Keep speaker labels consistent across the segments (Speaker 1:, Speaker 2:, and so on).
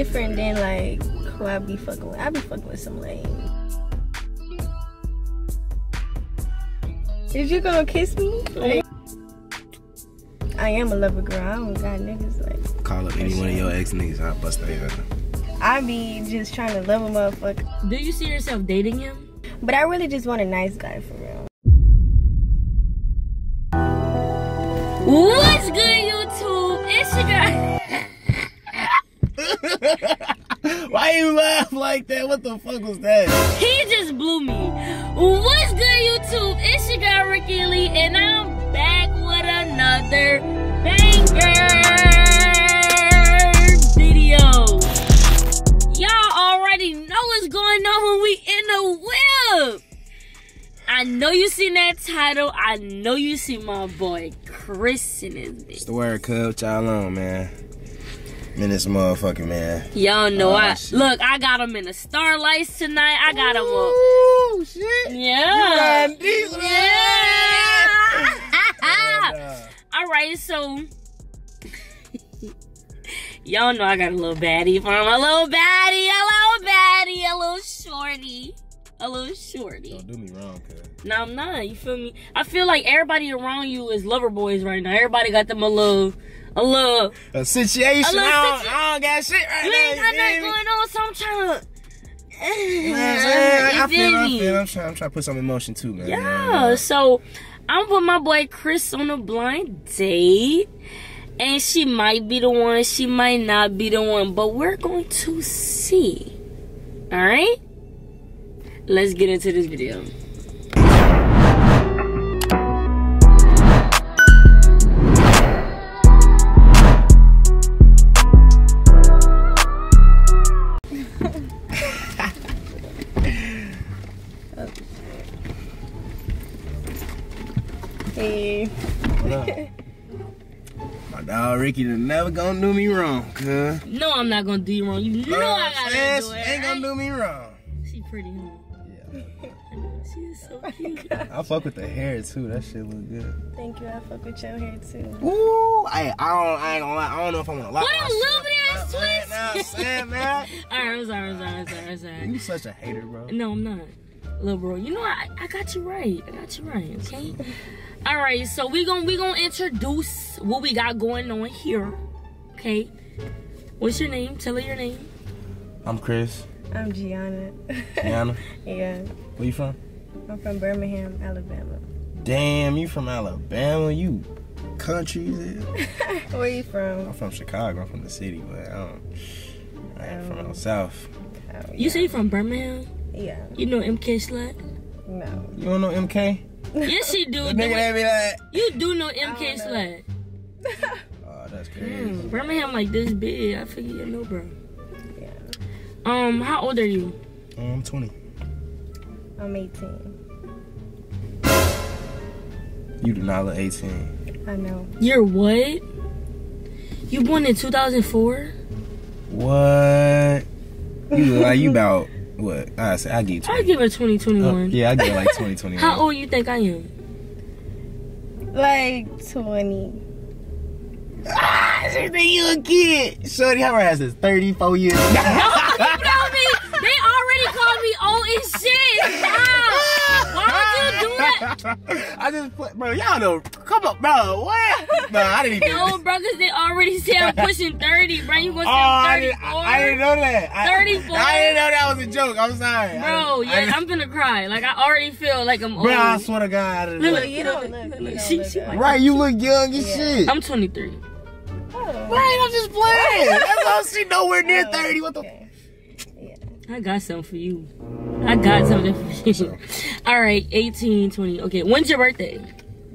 Speaker 1: different than like who I be fucking with. I be fucking with some lame. Is you gonna kiss me? Like, I am a lover girl. I don't got niggas like.
Speaker 2: Call up any one of your ex niggas, I'll bust their ass.
Speaker 1: I be just trying to love a motherfucker.
Speaker 3: Do you see yourself dating him?
Speaker 1: But I really just want a nice guy for real.
Speaker 2: Like that? What the fuck was that?
Speaker 3: He just blew me. What's good, YouTube? It's your girl, Riki Elite, and I'm back with another banger video. Y'all already know what's going on when we in the whip. I know you seen that title. I know you see my boy Chris in his
Speaker 2: It's
Speaker 3: bitch.
Speaker 2: the word, cub. Y'all on, man. In this motherfucking man.
Speaker 3: Y'all know
Speaker 2: Oh,
Speaker 3: I
Speaker 2: shit.
Speaker 3: look. I got him in the starlights tonight. I got him up.
Speaker 2: Oh, shit.
Speaker 3: Yeah.
Speaker 2: diesel,
Speaker 3: Yeah. All right, so y'all know I got a little baddie from a little baddie, a little baddie, a little shorty, a little shorty.
Speaker 2: Don't do me wrong, cuz.
Speaker 3: No, I'm not. You feel me? I feel like everybody around you is lover boys right now. Everybody got them a little, a little.
Speaker 2: A situation.
Speaker 3: A little
Speaker 2: I, don't,
Speaker 3: situ-
Speaker 2: I don't got shit right
Speaker 3: You
Speaker 2: now.
Speaker 3: ain't got
Speaker 2: you
Speaker 3: nothing going on, so I'm trying to.
Speaker 2: You know I'm? I feel, I feel. I'm trying, I'm trying to put some emotion too, man.
Speaker 3: Yeah, so I'm with my boy Chris on a blind date. And she might be the one, she might not be the one, but we're going to see. Alright? Let's get into this video.
Speaker 1: Hey,
Speaker 2: My dog Riki done never gonna do me wrong, cuz.
Speaker 3: No, I'm not gonna do you wrong. You know I gotta
Speaker 2: Yes,
Speaker 3: do it.
Speaker 2: Ain't gonna do me wrong.
Speaker 3: She pretty, huh? She is so cute.
Speaker 2: I fuck with the hair too. That shit look good.
Speaker 1: thank you. I fuck with your hair too.
Speaker 2: Ooh, I, I don't, I ain't gonna lie. I don't know if I'm gonna lie.
Speaker 3: What a little bit ass
Speaker 2: Right now,
Speaker 3: twist.
Speaker 2: saying, man.
Speaker 3: Alright, I'm sorry, I'm sorry, I'm sorry, I'm sorry.
Speaker 2: You such a hater, bro.
Speaker 3: No, I'm not. Little bro, you know I, I got you right. I got you right, okay? Alright, so we gon' we gonna introduce what we got going on here. Okay? What's your name? Tell her your name.
Speaker 2: I'm Chris.
Speaker 1: I'm Gianna.
Speaker 2: Gianna.
Speaker 1: yeah,
Speaker 2: Where you from?
Speaker 1: I'm from Birmingham, Alabama.
Speaker 2: Damn, you from Alabama. You country. is it?
Speaker 1: Where you from?
Speaker 2: I'm from Chicago. I'm from the city, but I don't. I ain't from
Speaker 1: Um,
Speaker 2: out south.
Speaker 1: Oh,
Speaker 3: You say you from Birmingham?
Speaker 1: Yeah.
Speaker 3: You know MK Slut?
Speaker 1: No.
Speaker 2: You don't know MK?
Speaker 3: Yes, she do.
Speaker 2: The nigga that be like,
Speaker 3: You do know MK
Speaker 1: don't.
Speaker 3: Slut.
Speaker 2: oh, that's crazy.
Speaker 3: Mm, Birmingham like this big. I figure you know, bro.
Speaker 1: Yeah.
Speaker 3: Um, how old are you?
Speaker 2: I'm 20.
Speaker 1: I'm 18.
Speaker 2: You do not look 18.
Speaker 1: I know.
Speaker 3: You're what? You born in 2004?
Speaker 2: What? You look like you about what? I say I give you
Speaker 3: I
Speaker 2: 20.
Speaker 3: give her 2021.
Speaker 2: Oh, yeah, I give like twenty twenty one.
Speaker 3: How old you think I am?
Speaker 1: Like 20.
Speaker 2: Ah, she think you a kid. Shorty, how her ass is 34 years.
Speaker 3: you know me. They already called me old as shit.
Speaker 2: I just put, bro, y'all know. Come on, bro. What? No, I didn't even.
Speaker 3: No, brothers, they already said I'm pushing 30, bro. You gonna
Speaker 2: Oh,
Speaker 3: say
Speaker 2: I
Speaker 3: I'm
Speaker 2: didn't,
Speaker 3: 34?
Speaker 2: I, I didn't know that. I,
Speaker 3: 34?
Speaker 2: I didn't know that was a joke. I'm sorry. I
Speaker 3: Bro,
Speaker 2: I
Speaker 3: yeah,
Speaker 2: didn't-
Speaker 3: I'm gonna cry. Like, I already feel like I'm old.
Speaker 2: Bro, I swear to God. I didn't
Speaker 3: Look, look,
Speaker 1: You don't look- you
Speaker 3: she, she like,
Speaker 2: Right, you look young as
Speaker 1: Yeah.
Speaker 2: shit.
Speaker 3: I'm 23.
Speaker 1: Oh.
Speaker 2: right, I'm just playing. That's all she nowhere near 30. What the
Speaker 1: Okay.
Speaker 3: I got something for you. I got something for you. All right, 18, 20. Okay, when's your birthday?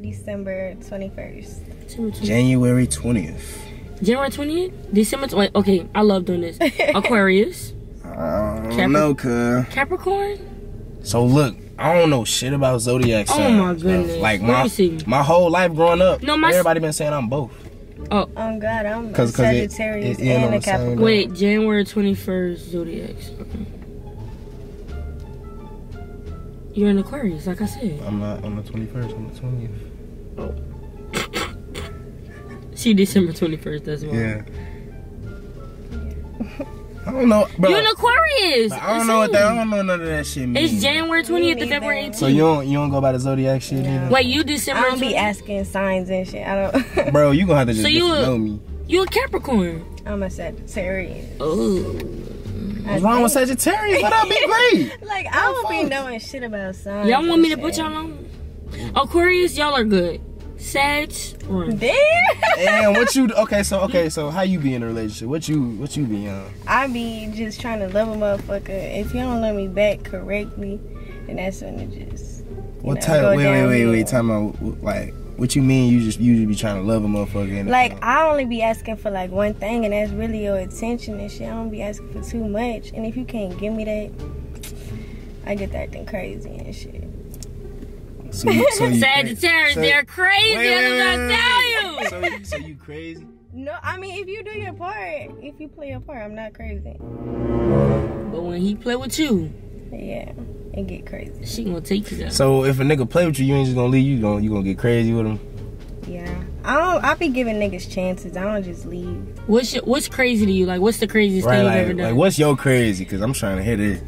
Speaker 1: December 21st.
Speaker 2: January 20th.
Speaker 3: January 20th? December 20th. Okay, I love doing this. Aquarius.
Speaker 2: I don't
Speaker 3: Capri-
Speaker 2: know, cuz.
Speaker 3: Capricorn?
Speaker 2: So look, I don't know shit about zodiac
Speaker 3: Oh my goodness.
Speaker 2: Like my my whole life growing up,
Speaker 3: No, my-
Speaker 2: everybody been saying I'm both.
Speaker 1: Oh. oh God, I'm a
Speaker 2: 'Cause- 'cause it-
Speaker 1: Sagittarius
Speaker 2: it end
Speaker 1: and a Capricorn.
Speaker 3: Wait, January 21st, Zodiacs. Okay. You're an Aquarius, like I said.
Speaker 2: I'm not on the 21st. I'm the 20th.
Speaker 3: She December 21st, that's why.
Speaker 2: Yeah. I don't know, bro.
Speaker 3: You're an Aquarius.
Speaker 2: I don't know what that. I don't know none of that shit means.
Speaker 3: It's January 20th to February 18th.
Speaker 2: So you don't you don't go by the zodiac shit
Speaker 1: No.
Speaker 2: either?
Speaker 3: Wait, you December
Speaker 1: I don't be asking signs and shit. I don't.
Speaker 2: Bro, you gonna have to just
Speaker 3: So
Speaker 2: get
Speaker 3: you
Speaker 2: to
Speaker 3: a-
Speaker 2: know me.
Speaker 3: You a Capricorn.
Speaker 1: I'm a Sagittarius.
Speaker 3: Oh.
Speaker 2: What's wrong with Sagittarius? Let her be great.
Speaker 1: Like I don't be knowing shit about signs.
Speaker 3: Y'all want me to
Speaker 1: and
Speaker 3: put y'all on? Aquarius, y'all are good. Sag, run.
Speaker 1: Damn.
Speaker 2: And what you okay? So okay, so how you be in a relationship? What you what you be on?
Speaker 1: I be just trying to love a motherfucker. If you don't love me back correctly, then that's when it just.
Speaker 2: What
Speaker 1: know,
Speaker 2: type? Wait wait wait wait.
Speaker 1: downhill.
Speaker 2: Time out. Like what you mean? You just you just be trying to love a motherfucker? And,
Speaker 1: Like I only be asking for like one thing, and that's really your attention and shit. I don't be asking for too much, and if you can't give me that, I get that thing crazy and shit.
Speaker 2: So you, so you
Speaker 3: Sagittarius,
Speaker 2: so-
Speaker 3: they're crazy.
Speaker 2: Wait, wait,
Speaker 3: That's
Speaker 2: wait,
Speaker 3: what
Speaker 2: wait,
Speaker 3: I
Speaker 2: wait.
Speaker 3: tell you.
Speaker 2: So, you- so you crazy?
Speaker 1: No, I mean if you do your part, if you play your part, I'm not crazy.
Speaker 3: But when he play with you,
Speaker 1: Yeah, it get crazy.
Speaker 3: she gonna take you there.
Speaker 2: So if a nigga play with you, you ain't just gonna leave. You gonna you gonna get crazy with him?
Speaker 1: Yeah, I don't. I be giving niggas chances. I don't just leave.
Speaker 3: What's your, what's crazy to you? Like, what's the craziest
Speaker 2: Right?
Speaker 3: thing you've ever done?
Speaker 2: like what's your crazy? Cause I'm trying to hit it.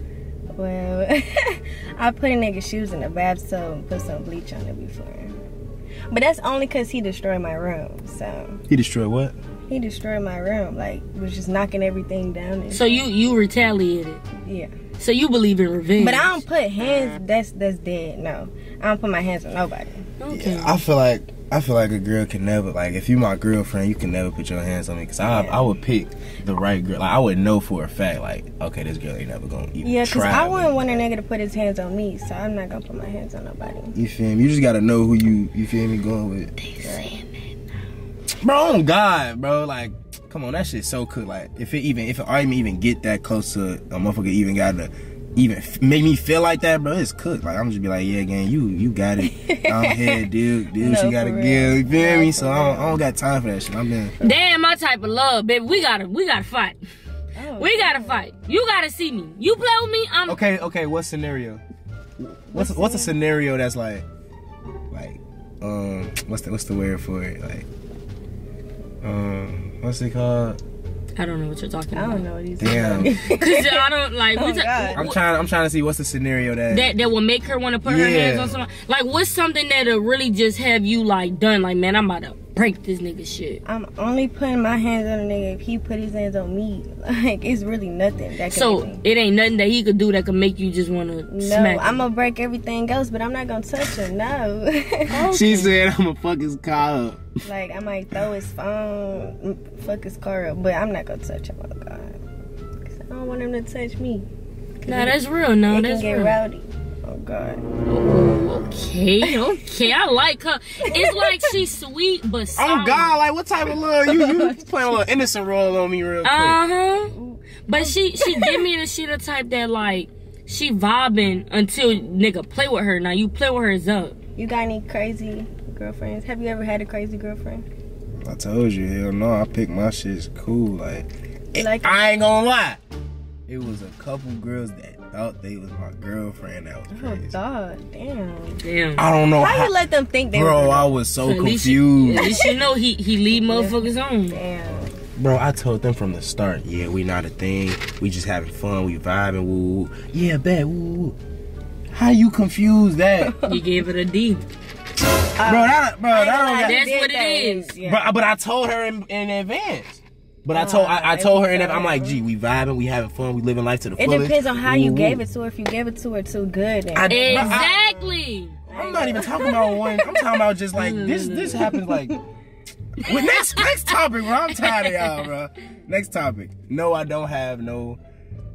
Speaker 1: Well, I put a nigga shoes in the bathtub and put some bleach on it before. But that's only cause he destroyed my room. So
Speaker 2: He destroyed what?
Speaker 1: he destroyed my room. Like was just knocking everything down. And
Speaker 3: so you you retaliated.
Speaker 1: yeah.
Speaker 3: So you believe in revenge.
Speaker 1: But I don't put hands. That's that's dead. No, I don't put my hands on nobody.
Speaker 3: Okay.
Speaker 2: I feel like I feel like a girl can never like if you my girlfriend, you can never put your hands on me because I I would pick the right girl. Like I would know for a fact like okay, this girl ain't never gonna even
Speaker 1: Yeah, cause. I wouldn't want a nigga to put his hands on me. So I'm not gonna put my hands on nobody.
Speaker 2: You feel me? You just gotta know who you you feel me going with. Bro, oh on God, bro. Like, come on, that shit's so cool. Like, if it even if argument even get that close to a motherfucker even gotta even f- make me feel like that, bro, it's cooked. Like I'm just be like, yeah, gang, you you got it. I'm here, dude. Dude,
Speaker 1: No,
Speaker 2: she gotta
Speaker 1: for
Speaker 2: give. You feel
Speaker 1: No,
Speaker 2: me? So I don't, I don't got time for that shit. I'm in.
Speaker 3: Damn, my type of love, baby. We gotta we gotta fight.
Speaker 1: Oh,
Speaker 3: We gotta fight. You gotta see me. You play with me, I'm
Speaker 2: Okay, okay. What scenario? What's what's a scenario that's like, like, um, what's the what's the word for it? Like, um, what's it called?
Speaker 3: I don't know what you're talking
Speaker 1: I don't
Speaker 3: about.
Speaker 1: know what he's
Speaker 2: Damn.
Speaker 3: Cause I don't like.
Speaker 1: Oh,
Speaker 3: ta-
Speaker 2: I'm trying. I'm trying to see what's the scenario that.
Speaker 3: that that will make her want to put her hands on someone. Like what's something that'll really just have you like done? Like man, I'm about to break this nigga shit.
Speaker 1: I'm only putting my hands on a nigga if he put his hands on me. Like it's really nothing that can
Speaker 3: So
Speaker 1: make me.
Speaker 3: it ain't nothing that he could do that could make you just want to
Speaker 1: No,
Speaker 3: smack.
Speaker 1: I'm
Speaker 3: him.
Speaker 1: gonna break everything else, but I'm not gonna touch him. No,
Speaker 2: She said I'm gonna fuck his car up.
Speaker 1: like I might throw his phone, fuck his car up, but I'm not gonna touch him. Oh God, 'Cause I don't want him to touch me.
Speaker 3: Nah,
Speaker 1: it-
Speaker 3: that's real. No,
Speaker 1: it
Speaker 3: that's
Speaker 1: can get
Speaker 3: real.
Speaker 1: rowdy. Oh God. Oh, oh.
Speaker 3: Ooh, okay, okay. I like her. It's like she's sweet but sour.
Speaker 2: Oh God! Like what type of love you you playing a little innocent role on me real quick?
Speaker 3: Uh huh. But she she give me the she the type that like she vibing until nigga play with her. Now you play with her is up.
Speaker 1: You got any crazy girlfriends? Have you ever had a crazy girlfriend?
Speaker 2: I told you, hell no. I pick my shit's cool. Like,
Speaker 1: You like
Speaker 2: I ain't gonna lie. It was a couple girls that thought they was my girlfriend. That was
Speaker 1: Oh
Speaker 2: crazy.
Speaker 1: God, damn.
Speaker 3: Damn.
Speaker 2: I don't know
Speaker 1: How
Speaker 2: how.
Speaker 1: you let them think they
Speaker 2: Bro,
Speaker 1: were?
Speaker 2: I was so
Speaker 3: At least you-
Speaker 2: confused.
Speaker 3: At least you know he he leave motherfuckers on.
Speaker 1: Damn.
Speaker 2: Bro, I told them from the start, yeah, we not a thing. We just having fun. We vibing. Woo, woo. Yeah, bet. Woo, woo. How you confuse that, bro?
Speaker 3: You gave it a D.
Speaker 2: That, bro, that don't. got-
Speaker 3: That's
Speaker 1: Did
Speaker 3: what it
Speaker 1: that.
Speaker 3: is.
Speaker 1: Yeah.
Speaker 2: But, but I told her in, in advance. But I told I, I told her in
Speaker 1: it
Speaker 2: advance. I'm like, gee, we vibing, we having fun, we living life to the
Speaker 1: It
Speaker 2: fullest.
Speaker 1: It depends on how you
Speaker 2: Woo,
Speaker 1: gave it to her. If you gave it to her too good, then
Speaker 2: I-
Speaker 3: Exactly.
Speaker 2: I'm not even talking about one. I'm talking about just like this. This happens like. With next next topic, bro. I'm tired of y'all, bro. Next topic. No, I don't have no.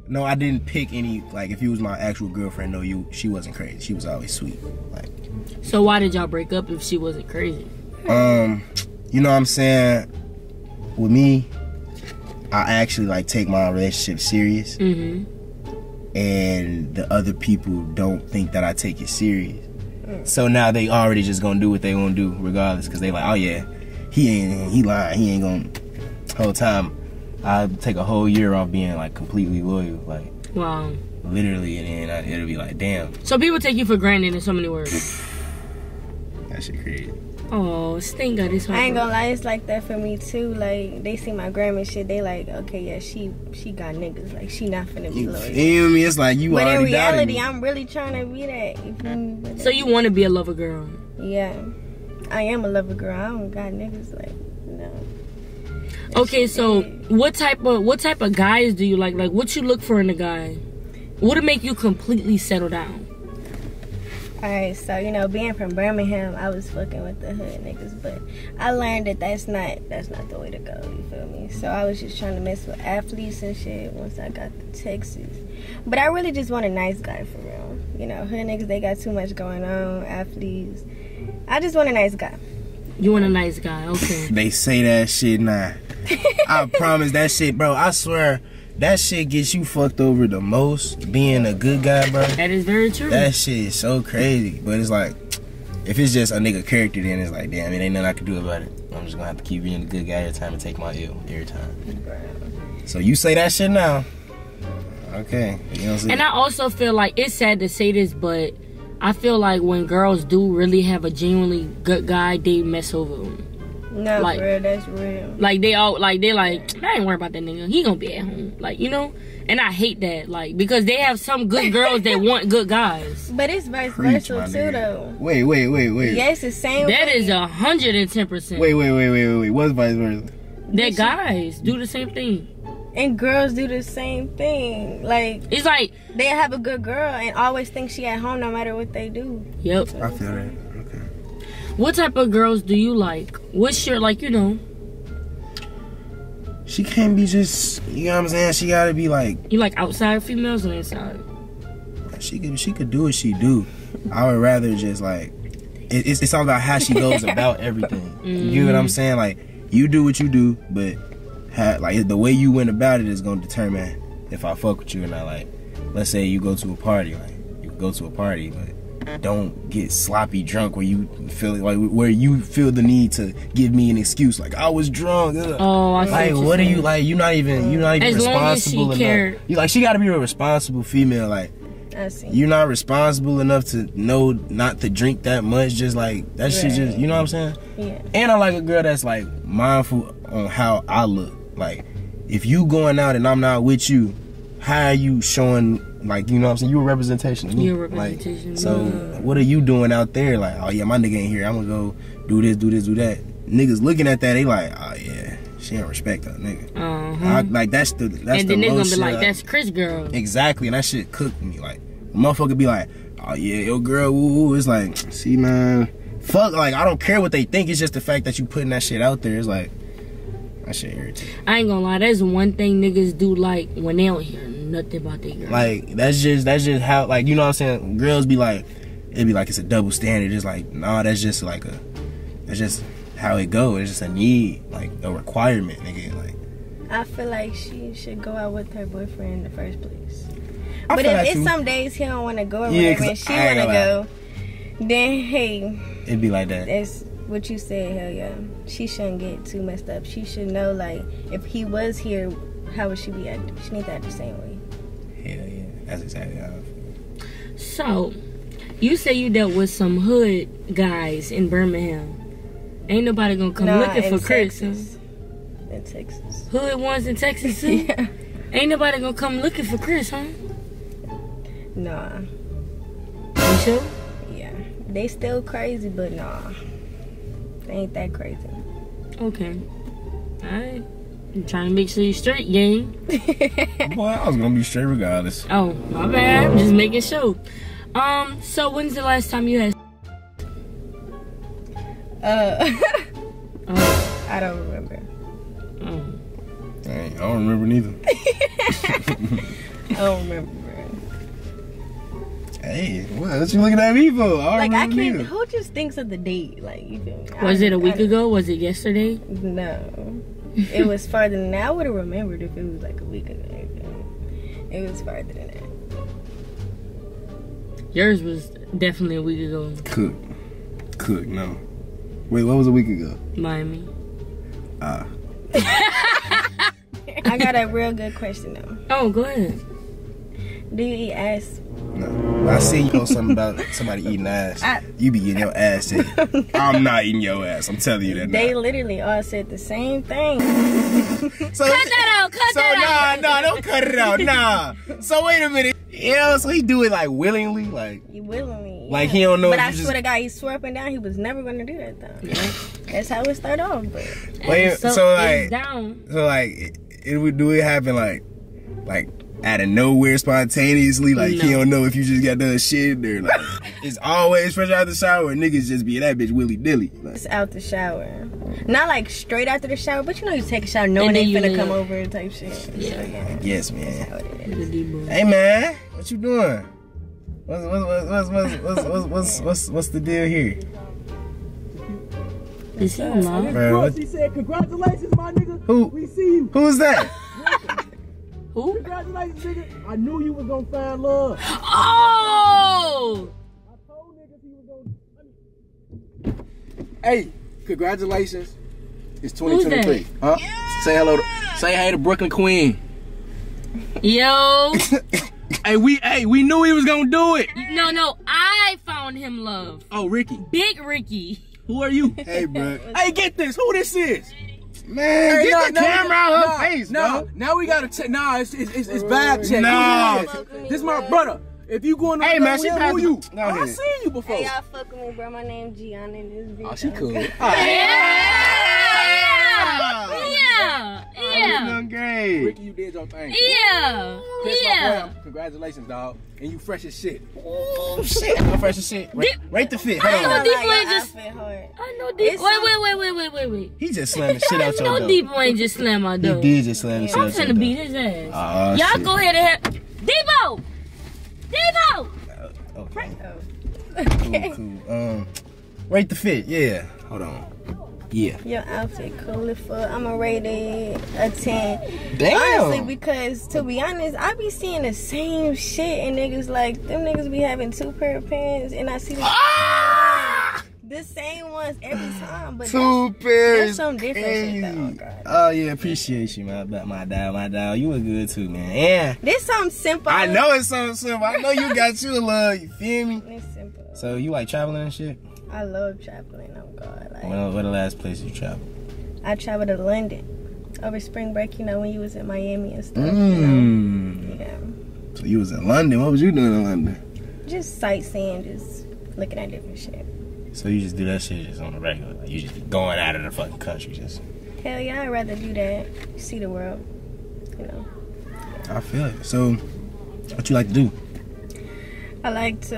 Speaker 2: No, I didn't pick any. Like, if you was my actual girlfriend, no, you. She wasn't crazy. She was always sweet. Like,
Speaker 3: So why did y'all break up if she wasn't crazy?
Speaker 2: um, you know what I'm saying? With me, I actually like take my relationship serious,
Speaker 3: Mm-hmm.
Speaker 2: and the other people don't think that I take it serious. So now they already just gonna do what they gonna do regardless, cause they like, oh yeah, he ain't he lying, he ain't gonna. Whole time, I take a whole year off being like completely loyal, like
Speaker 3: Wow.
Speaker 2: literally, and then I, it'll be like, damn,
Speaker 3: So people take you for granted in so many words.
Speaker 2: that shit crazy.
Speaker 3: Oh, Sting got his heart.
Speaker 1: I ain't gonna lie, it's like that for me too. Like they see my grandma shit, they like, okay, yeah, she she got niggas. Like she not finna be
Speaker 2: You
Speaker 1: loyal.
Speaker 2: feel me? It's like you
Speaker 1: But in reality. I'm really trying to be that. You feel me? But
Speaker 3: So you want to be a lover girl?
Speaker 1: Yeah, I am a lover girl. I don't got niggas like no.
Speaker 3: Okay, so what type of what type of guys do you like? Like, what you look for in a guy? What would make you completely settle down?
Speaker 1: All right, so you know, being from Birmingham, I was fucking with the hood niggas, but I learned that that's not that's not the way to go. You feel me? So I was just trying to mess with athletes and shit once I got to Texas. But I really just want a nice guy for real. You know, hood niggas they got too much going on. Athletes, I just want a nice guy.
Speaker 3: You want a nice guy? Okay.
Speaker 2: They say that shit nah. I promise that shit, bro. I swear that shit gets you fucked over the most. Being a good guy, bro.
Speaker 3: That is very true.
Speaker 2: That shit is so crazy. But it's like, if it's just a nigga character, then it's like, damn, it ain't nothing I can do about it. I'm just gonna have to keep being a good guy every time and take my ill every time. So you say that shit now. Okay. You know what I'm saying?
Speaker 3: And I also feel like it's sad to say this, but I feel like when girls do really have a genuinely good guy, they mess over them.
Speaker 1: No,
Speaker 3: Like-
Speaker 1: for real, that's real.
Speaker 3: Like they all like they like I ain't worried about that nigga. He gonna be at home. Like you know. And I hate that, like, because they have some good girls that want good guys.
Speaker 1: But it's vice
Speaker 2: Preach,
Speaker 1: versa too,
Speaker 2: nigga.
Speaker 1: though.
Speaker 2: Wait, wait, wait, wait.
Speaker 1: Yes, the same.
Speaker 3: That
Speaker 1: way.
Speaker 3: is a hundred and ten percent.
Speaker 2: Wait, wait, wait, wait, wait, wait. What's vice versa?
Speaker 3: That guys do the same thing.
Speaker 1: and girls do the same thing. Like
Speaker 3: It's like,
Speaker 1: they have a good girl and always think she at home no matter what they do.
Speaker 3: yep.
Speaker 2: I feel that.
Speaker 3: What type of girls do you like? What's your like? You know,
Speaker 2: She can't be just, you know what I'm saying? She gotta be like,
Speaker 3: you like outside females or inside?
Speaker 2: she could, she could do what she do. I would rather just like, it, it's, it's all about how she goes about everything. You know what I'm saying? Like, you do what you do, but ha like the way you went about it is gonna determine if I fuck with you or not. Like, let's say you go to a party, like you go to a party, but don't get sloppy drunk where you feel like where you feel the need to give me an excuse like I was drunk. ugh.
Speaker 3: Oh, I see
Speaker 2: Like,
Speaker 3: what,
Speaker 2: what are
Speaker 3: you're
Speaker 2: you
Speaker 3: saying.
Speaker 2: like? You not even you're not even
Speaker 3: As long as she
Speaker 2: responsible enough.
Speaker 3: cared.
Speaker 2: You like she got to be a responsible female. Like
Speaker 1: I see.
Speaker 2: you're not responsible enough to know not to drink that much. Just like that shit. Just you know what I'm saying.
Speaker 1: yeah.
Speaker 2: And I like a girl that's like mindful on how I look. Like if you going out and I'm not with you, how are you showing? Like you know what I'm saying. You a representation. Of me.
Speaker 3: You're a representation,
Speaker 2: Like, so
Speaker 3: yeah.
Speaker 2: what are you doing out there? Like oh yeah, my nigga ain't here. I'm gonna go do this, do this, do that. Niggas looking at that, they like oh yeah, she don't respect that nigga.
Speaker 3: Uh-huh.
Speaker 2: I, like that's the that's
Speaker 3: and
Speaker 2: the
Speaker 3: then they're
Speaker 2: low
Speaker 3: gonna be like, "That's Chris girl."
Speaker 2: exactly, and that shit cooked me. Like motherfucker be like, oh yeah, your girl, woo woo. It's like, see man, fuck. Like I don't care what they think. It's just the fact that you putting that shit out there. It's like that shit irritating.
Speaker 3: I ain't gonna lie, that's one thing niggas do like when they don't hear nothing about their girl.
Speaker 2: Like that's just that's just how like you know what I'm saying. Girls be like, it'd be like it's a double standard. It's like nah, that's just like a, that's just how it go. It's just a need, like a requirement, nigga. Like
Speaker 1: I feel like she should go out with her boyfriend in the first place.
Speaker 2: I
Speaker 1: but if
Speaker 2: that
Speaker 1: it's
Speaker 2: too.
Speaker 1: some days he don't want to go or
Speaker 2: Yeah,
Speaker 1: whatever,
Speaker 2: 'cause
Speaker 1: and she want to go, then hey,
Speaker 2: it'd be like that.
Speaker 1: that's what you said. Hell yeah, she shouldn't get too messed up. She should know like if he was here, how would she be acting? She need to act the same way.
Speaker 2: Hell yeah, that's exactly how.
Speaker 3: So, you say you dealt with some hood guys in Birmingham. Ain't nobody gonna come
Speaker 1: Nah,
Speaker 3: looking
Speaker 1: in
Speaker 3: for Chris. huh?
Speaker 1: In Texas.
Speaker 3: Hood ones in Texas too.
Speaker 1: yeah.
Speaker 3: Ain't nobody gonna come looking for Chris, huh?
Speaker 1: Nah.
Speaker 3: You sure?
Speaker 1: Yeah. They still crazy, but nah. They ain't that crazy.
Speaker 3: Okay. Alright. I'm trying to make sure you straight, gang.
Speaker 2: Boy, I was gonna be straight regardless.
Speaker 3: Oh, my bad. I'm just making sure. Um, so when's the last time you had
Speaker 1: uh,
Speaker 3: oh,
Speaker 1: I don't remember.
Speaker 3: oh.
Speaker 2: Hey, I don't remember neither.
Speaker 1: I don't remember.
Speaker 2: hey, what? What you looking at me for? I don't
Speaker 1: Like I can't.
Speaker 2: neither.
Speaker 1: Who just thinks of the date? Like you feel me? I
Speaker 3: Was it a week
Speaker 1: I
Speaker 3: ago? Was it yesterday?
Speaker 1: No. It was farther than that. I would have remembered if it was like a week ago. It was farther than that.
Speaker 3: Yours was definitely a week ago.
Speaker 2: Cook, cook. No. Wait, what was a week ago?
Speaker 3: Miami.
Speaker 2: Ah,
Speaker 1: I got a real good question though.
Speaker 3: Oh, go ahead.
Speaker 1: Do you eat ass
Speaker 2: No. I see you post something about somebody eating ass.
Speaker 1: I-
Speaker 2: you be getting your ass ate. I'm not eating your ass. I'm telling you that.
Speaker 1: They
Speaker 2: now.
Speaker 1: literally all said the same thing.
Speaker 2: So,
Speaker 3: Cut that out. Cut
Speaker 2: so
Speaker 3: that
Speaker 2: nah,
Speaker 3: out.
Speaker 2: nah, don't cut it out. Nah. So wait a minute. You know, so he do it like willingly, like
Speaker 1: You willingly.
Speaker 2: Like, he don't know
Speaker 1: But I swear
Speaker 2: just-
Speaker 1: to God, he swore up and down he was never gonna do that though. That's how it started off. But
Speaker 2: Wait,
Speaker 3: so,
Speaker 2: so, like-
Speaker 3: down.
Speaker 2: so like it, it would do it happen like like out of nowhere spontaneously, like he don't know if you just got done shit or like it's always fresh out the shower. Niggas just be that bitch willy dilly. Like,
Speaker 1: it's out the shower. Not like straight after the shower, but you know you take a shower knowing
Speaker 3: And
Speaker 1: they
Speaker 3: then you
Speaker 1: finna come over and type shit.
Speaker 3: Yeah.
Speaker 1: So, yeah.
Speaker 2: yes, man.
Speaker 1: That's how it is.
Speaker 3: The D-boy.
Speaker 2: Hey man, what you doing? What's what's what's what's what's what's what's, what's, what's the deal here?
Speaker 3: Is he alive?
Speaker 2: Bro, what,
Speaker 4: He said, congratulations, my nigga.
Speaker 2: Who?
Speaker 4: We see you.
Speaker 2: who's that?
Speaker 3: Who?
Speaker 4: Congratulations, nigga. I knew you was gonna find love.
Speaker 3: Oh!
Speaker 4: I told niggas he was gonna. Hey, congratulations. It's
Speaker 3: Who's
Speaker 4: 2023. Huh? Say hello to, say hey to Brooklyn Queen.
Speaker 3: Yo.
Speaker 4: Hey, we hey, we knew he was gonna do it.
Speaker 3: no, no. I found him love.
Speaker 4: Oh, Riki.
Speaker 3: Big Riki.
Speaker 4: Who are you?
Speaker 2: Hey, bro.
Speaker 4: hey, get this. Who this is?
Speaker 2: Man,
Speaker 4: Hey,
Speaker 2: get
Speaker 4: no,
Speaker 2: the
Speaker 4: no,
Speaker 2: camera out
Speaker 4: no,
Speaker 2: her face,
Speaker 4: no,
Speaker 2: bro.
Speaker 4: Now we gotta check. Nah, it's it's, it's, it's vibe check.
Speaker 2: No.
Speaker 4: Who this is? My brother. If you going to
Speaker 2: Hey,
Speaker 4: hey,
Speaker 2: man,
Speaker 4: man,
Speaker 2: she
Speaker 4: who you?
Speaker 2: the- Go
Speaker 4: I
Speaker 2: ahead.
Speaker 4: seen you before.
Speaker 1: Hey, y'all fuck with me, bro. My name Gianna in this video.
Speaker 4: Oh, she cool. Ah.
Speaker 3: Yeah. Yeah.
Speaker 2: You
Speaker 3: Yeah.
Speaker 2: doing great.
Speaker 4: Riki, you did your thing.
Speaker 3: Yeah.
Speaker 4: Chris,
Speaker 3: Yeah.
Speaker 4: boy, congratulations, dog. And you fresh as shit.
Speaker 2: Oh shit, I'm fresh as shit. Rate, rate the fit. Hold
Speaker 3: I know
Speaker 2: on.
Speaker 3: Deep
Speaker 1: Like,
Speaker 3: just- I know deep.
Speaker 1: It's
Speaker 3: Wait, wait, wait, wait, wait, wait, wait.
Speaker 2: He just slammed the shit out your
Speaker 3: no
Speaker 2: door.
Speaker 3: Deep Wayne just slammed my
Speaker 2: He did just slam the shit
Speaker 3: I'm
Speaker 2: out your
Speaker 3: finna beat his ass.
Speaker 2: Oh,
Speaker 3: Y'all
Speaker 2: shit.
Speaker 3: go ahead and have Debo. Debo.
Speaker 2: Okay.
Speaker 1: Oh.
Speaker 2: Cool, cool. Um, rate the fit. Yeah. Hold on. Yeah.
Speaker 1: Your outfit. I'ma rate it a 10.
Speaker 2: Damn.
Speaker 1: Honestly, because to be honest, I be seeing the same shit and niggas like them niggas be having two pair of pants and I see the,
Speaker 2: Ah!
Speaker 1: the same ones every time. But
Speaker 2: Two pairs.
Speaker 1: that's some different shit though.
Speaker 2: Crazy.
Speaker 1: God.
Speaker 2: Oh yeah, appreciate you, my my dad, my dad. You look good too, man. Yeah.
Speaker 1: this something simple.
Speaker 2: I know it's something simple. I know you got you a love. You feel me?
Speaker 1: It's simple.
Speaker 2: So you like traveling and shit?
Speaker 1: I love traveling. Oh God, like
Speaker 2: Where, where the last place you traveled?
Speaker 1: I traveled to London over spring break. You know when you was in Miami and stuff. You
Speaker 2: Mm.
Speaker 1: know? Yeah,
Speaker 2: So you was in London. What was you doing in London?
Speaker 1: just sightseeing, just looking at different shit.
Speaker 2: So you just do that shit just on the regular. Like you just be going out of the fucking country. Just
Speaker 1: Hell yeah, I'd rather do that. See the world. You know.
Speaker 2: I feel it. So what you like to do?
Speaker 1: I like to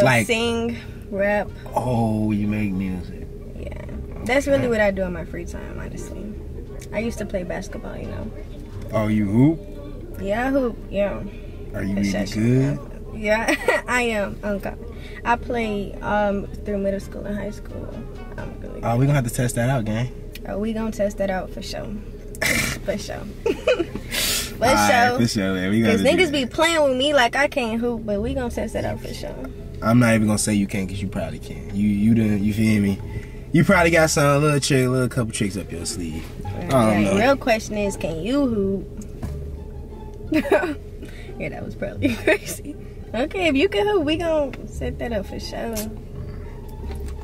Speaker 1: uh,
Speaker 2: Like-
Speaker 1: sing, rap.
Speaker 2: Oh, you make music.
Speaker 1: Yeah, that's really what I do in my free time. Honestly, I used to play basketball. You know.
Speaker 2: Oh, you hoop?
Speaker 1: Yeah, I hoop. Yeah.
Speaker 2: Are you really good?
Speaker 1: Yeah, I am. Oh God. I play um through middle school and high school. I'm really.
Speaker 2: Oh, we gonna have to test that out, gang.
Speaker 1: Oh, we gonna test that out for sure. for sure. for
Speaker 2: Alright,
Speaker 1: sure.
Speaker 2: for sure, man. We gotta
Speaker 1: Cause niggas be playing with me like I can't hoop, but we gonna test that out for sure.
Speaker 2: I'm not even gonna say you can't, cause you probably can. You you done you feel me? You probably got some little trick, little couple tricks up your sleeve. I don't
Speaker 1: Right.
Speaker 2: know.
Speaker 1: Real question is, can you hoop? yeah, that was probably crazy. Okay, if you can hoop, we gonna set that up for sure.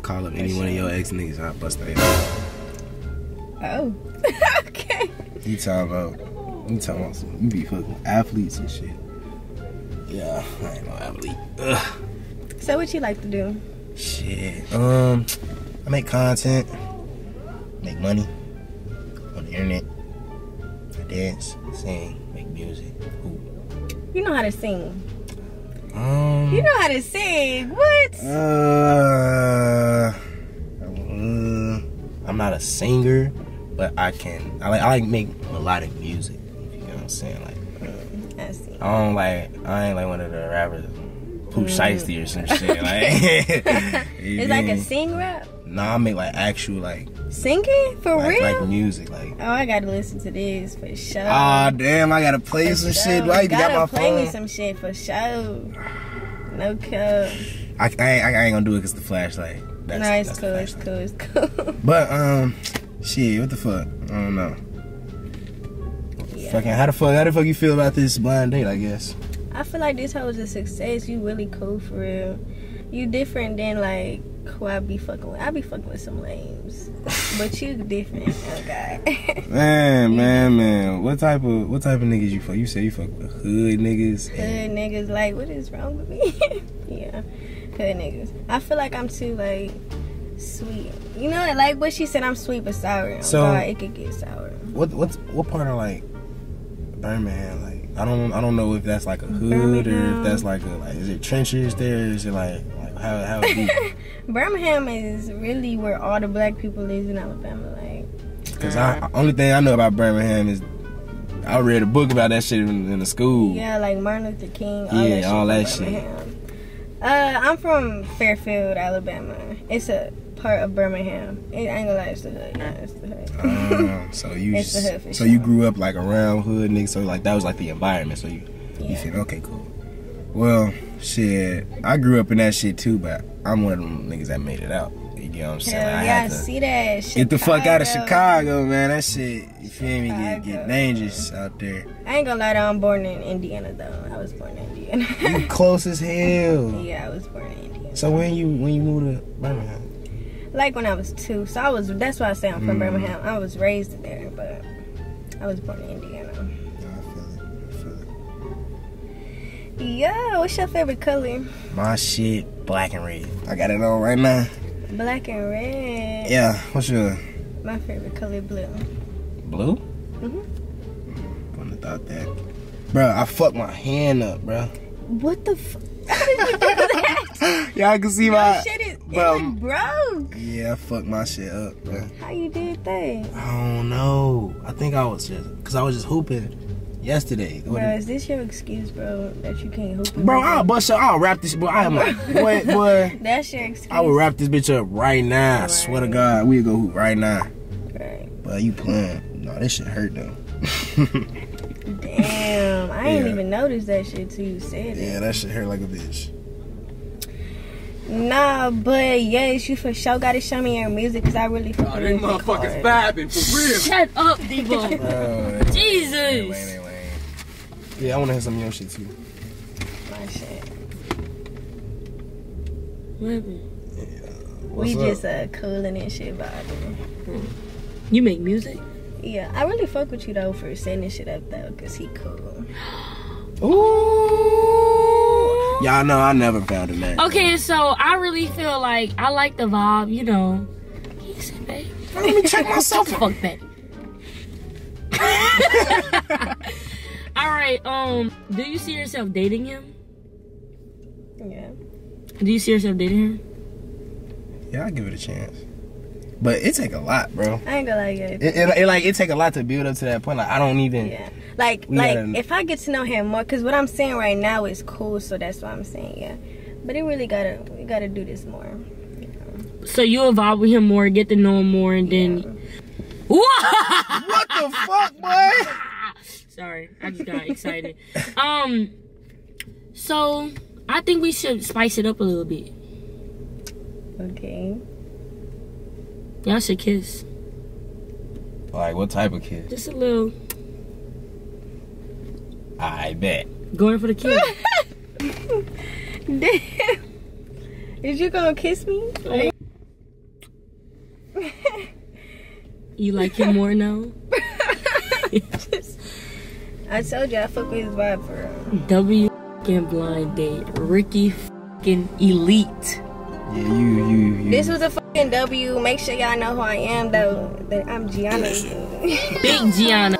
Speaker 2: Call up any one of your ex niggas, I'll bust their ass.
Speaker 1: Oh, okay.
Speaker 2: You talking about you talking about some you be fucking athletes and shit. Yeah, I ain't no athlete. Ugh.
Speaker 1: So what you like to do?
Speaker 2: Shit. Um I make content, make money on the internet. I dance, sing, make music. Hoop.
Speaker 1: You know how to sing.
Speaker 2: Um
Speaker 1: You know how to sing. What?
Speaker 2: Uh, mm, I'm not a singer, but I can. I like. I like make melodic music. If you know what I'm saying. Like,
Speaker 1: I see.
Speaker 2: I don't like. I ain't like one of the rappers, Pooh Shiesty or some shit. Like, you
Speaker 1: It's like a sing rap.
Speaker 2: Nah, I make like actual like
Speaker 1: Singing for
Speaker 2: like,
Speaker 1: real?
Speaker 2: like music. Like,
Speaker 1: oh, I gotta listen to this for sure.
Speaker 2: ah, damn, I gotta play
Speaker 1: For
Speaker 2: some
Speaker 1: sure.
Speaker 2: shit. Why you
Speaker 1: gotta
Speaker 2: got my
Speaker 1: play
Speaker 2: phone?
Speaker 1: me some shit for sure. No cap.
Speaker 2: I, I, ain't- I ain't gonna do it cause the flashlight. That's,
Speaker 1: no, it's
Speaker 2: that's
Speaker 1: cool. It's cool. It's cool.
Speaker 2: But um, shit, what the fuck? I don't know.
Speaker 1: Yeah.
Speaker 2: Fucking, how the fuck? How the fuck you feel about this blind date? I guess.
Speaker 1: I feel like this hoe is a success. You really cool for real. You different than like who I be fucking with. I be fucking with some lames, but you different. Oh God.
Speaker 2: Man, man, man. What type of what type of niggas you fuck? You say you fuck with hood niggas.
Speaker 1: Hood
Speaker 2: and-
Speaker 1: niggas, like, what is wrong with me? yeah, hood niggas. I feel like I'm too like sweet. You know, like what she said, I'm sweet but sour.
Speaker 2: So-
Speaker 1: So it could get sour.
Speaker 2: What what's what part of like Birmingham? Like I don't I don't know if that's like a hood or if that's like a like is it trenches there? Is it like like how how it be?
Speaker 1: Birmingham is really where all the black people live in Alabama. Like,
Speaker 2: Cause I only thing I know about Birmingham is I read a book about that shit in, in the school.
Speaker 1: yeah, like Martin Luther King. All
Speaker 2: Yeah,
Speaker 1: that
Speaker 2: all that shit.
Speaker 1: Uh, I'm from Fairfield, Alabama. It's a part of Birmingham. It ain't gonna lie, it's the hood. Yeah, it's the hood.
Speaker 2: Um, so you
Speaker 1: It's the hood for
Speaker 2: so you grew up like around hood niggas. So like that was like the environment. So you you
Speaker 1: Yeah.
Speaker 2: feel okay, cool. Well, shit, I grew up in that shit too, but I'm one of them niggas that made it out. You get what I'm saying?
Speaker 1: Hell
Speaker 2: I
Speaker 1: yeah, I
Speaker 2: had to
Speaker 1: see that.
Speaker 2: get the fuck out of
Speaker 1: Chicago.
Speaker 2: Chicago, man. That shit, you feel me? Get, get dangerous out there.
Speaker 1: I ain't gonna lie, though, I'm born in Indiana though. I was born in Indiana.
Speaker 2: You close as hell.
Speaker 1: yeah, I was born in Indiana.
Speaker 2: So when you when you moved to Birmingham?
Speaker 1: Like when I was two. So I was. That's why I say I'm from
Speaker 2: Mm.
Speaker 1: Birmingham. I was raised there, but I was born in Indiana.
Speaker 2: I feel it. I feel it.
Speaker 1: Yeah. What's your favorite color?
Speaker 2: My shit, black and red. I got it on right now.
Speaker 1: Black and red.
Speaker 2: Yeah. What's your
Speaker 1: My favorite color blue.
Speaker 2: blue?
Speaker 1: Mhm.
Speaker 2: Wouldn't have thought that. Bro, I fucked my hand up, bro.
Speaker 1: What the? F- How did you do that?
Speaker 2: Y'all can see
Speaker 1: Your
Speaker 2: my.
Speaker 1: shit is
Speaker 2: bro.
Speaker 1: look broke.
Speaker 2: Yeah, I fucked my shit up, bro.
Speaker 1: How you did that?
Speaker 2: I don't know. I think I was just, cause I was just hooping yesterday.
Speaker 1: Bro, is this your excuse, bro, that you can't hoop?
Speaker 2: Bro? I'll bust your, I'll wrap this, Bro, I am like, boy, boy.
Speaker 1: That's your excuse.
Speaker 2: I will wrap this bitch up right now. I swear to God, we'll go hoop right now.
Speaker 1: Right.
Speaker 2: But you playing? No, this shit hurt though.
Speaker 1: Damn, I ain't
Speaker 2: Yeah.
Speaker 1: even noticed that shit till you said it.
Speaker 2: yeah, that shit hurt like a bitch.
Speaker 1: Nah, but yes, you for sure gotta show me your music because I really fuck
Speaker 4: Oh,
Speaker 1: with
Speaker 4: these motherfuckers vibing for real.
Speaker 3: Shut up, Debo.
Speaker 2: Bro,
Speaker 3: Jesus.
Speaker 2: Yeah, I want to hear some of your shit too.
Speaker 1: My shit.
Speaker 3: What happened?
Speaker 2: What's
Speaker 1: we
Speaker 2: up?
Speaker 1: just uh cooling and shit vibing.
Speaker 3: You make music?
Speaker 1: Yeah, I really fuck with you though for setting this shit up though, cause he cool.
Speaker 2: Ooh. Y'all know I never found a man.
Speaker 3: Okay, so I really feel like I like the vibe, you know. He said, babe.
Speaker 2: Let me check myself.
Speaker 3: Fuck that. All right. Um. Do you see yourself dating him?
Speaker 1: Yeah.
Speaker 3: Do you see yourself dating him?
Speaker 2: Yeah, I'll give it a chance. But it take a lot, bro.
Speaker 1: I ain't gonna lie, yeah.
Speaker 2: It, it, it like it take a lot to build up to that point. Like I don't even.
Speaker 1: Yeah. Like like
Speaker 2: gotta-
Speaker 1: if I get to know him more, cause what I'm saying right now is cool, so that's why I'm saying yeah. But it really gotta we gotta do this more.
Speaker 3: So you'll vibe with him more, get to know him more, and then. What?
Speaker 2: What the fuck, boy?
Speaker 3: Sorry, I just got excited. Um. So I think we should spice it up a little bit.
Speaker 1: Okay.
Speaker 3: Y'all should kiss.
Speaker 2: Like what type of kiss?
Speaker 3: Just a little.
Speaker 2: I bet.
Speaker 3: Going for the kiss.
Speaker 1: Damn. Is you gonna kiss me? Like,
Speaker 3: You like him more now?
Speaker 1: I told you I fuck with his vibe for real.
Speaker 3: W fucking blind date. Riki fucking elite.
Speaker 2: Yeah, you, you, you.
Speaker 1: This was a fucking W. Make sure y'all know who I am though. That I'm Gianna.
Speaker 3: Big Gianna.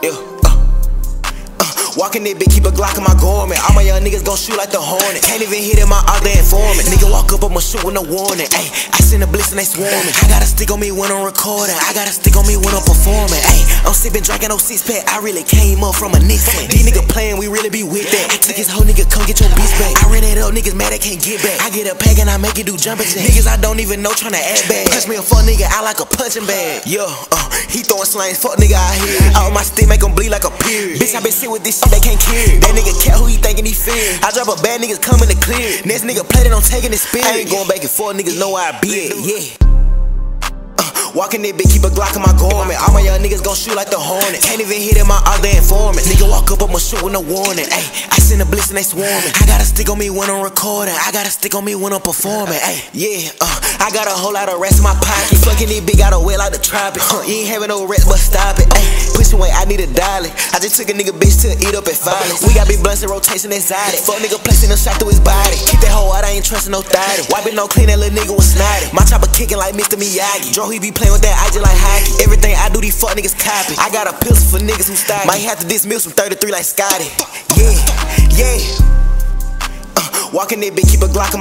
Speaker 5: Walking it, big keep a Glock in my garment. All my young niggas gon' shoot like the hornet. Can't even hit in my out there informant. Nigga walk up, I'ma shoot with no warning. Ayy, I send a blitz and they swarming. I got a stick on me when I'm recording. I got a stick on me when I'm performing. Ayy, I'm sipping, drinking no six pack. I really came up from a Nissan. These niggas playing, we really be with that. I took his whole nigga, come get your bitch back. I ran it up, niggas mad, I can't get back. I get a pack and I make it do jumping jacks. Niggas I don't even know tryna act bad. Punch me a fuck nigga, I like a punching bag. Yeah, uh, he throwing slangs, fuck nigga out here. All my stick make him bleed like a period. Bitch, I been sit with this shit, they can't carry. That nigga care who he thinking he fear. I drop a bad niggas coming to clear. Next nigga play that I'm taking his spirit. I ain't going back and forth, niggas know I be at, yeah. Walking it, bitch, keep a Glock in my garment. All my young niggas gon' shoot like the hornet. Can't even hit in my other informant. Nigga walk up, I'ma shoot with no warning. Ayy, I send a blitz and they swarming. I got a stick on me when I'm recording. I got a stick on me when I'm performing. Ayy, yeah, uh, I got a whole lot of rest in my pocket. Fucking this bitch, got a wet like the tropics. Huh, you ain't having no rest, but stop it. Ayy, pushing weight, I need a dolly. I just took a nigga bitch to eat up at five. We got big blunts and rotation exotic. Fuck nigga placing a shot through his body. Keep that hoe out, I ain't trusting no thotty. Wiping no clean, that little nigga was snotty. My chopper kicking like Mr. Miyagi. Dro, he be playing with that I like hockey. Everything I do, these fuck niggas copy. I got a pistol for niggas who stop. Might have to dismiss from 33 like Scotty. Yeah, yeah. Uh, walking it, bitch, keep a Glock in my